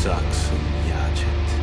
Uzaksun Yacet.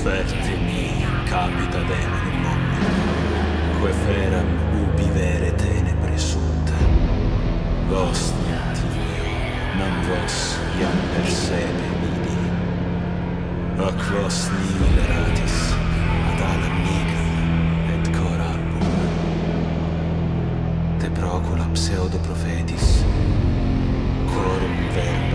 offerti mi capita demonum omnium, que feram ubi vere tenebre sunt. Vos, Dio, non vos iam per sede vidi. Ac vos nihil eratis, ad alam nigam et cor album. Te procula pseudo profetis, quorum verum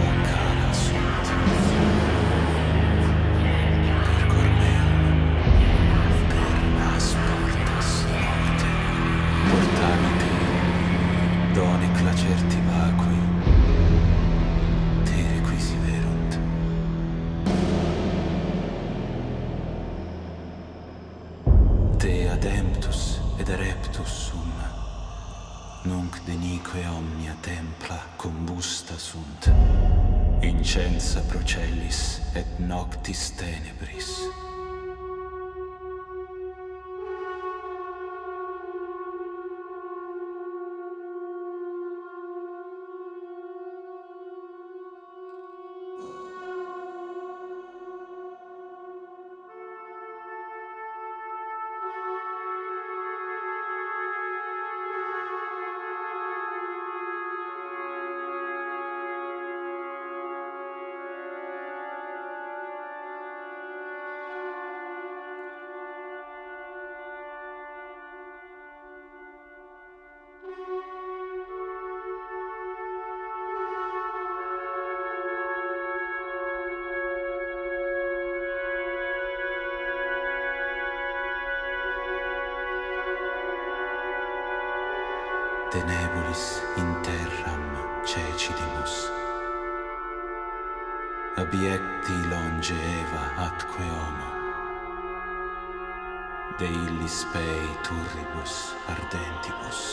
ademptus ed ereptus sum nunc denique omnia templa combusta sunt. Incensa procellis et noctis tenebris. Vobis in terram cecidimus. Abiecti longe Eva atque homo. De illis pei turribus ardentibus.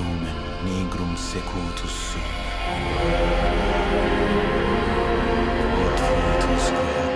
lumen nigrum secutus sum. Ut vultus quae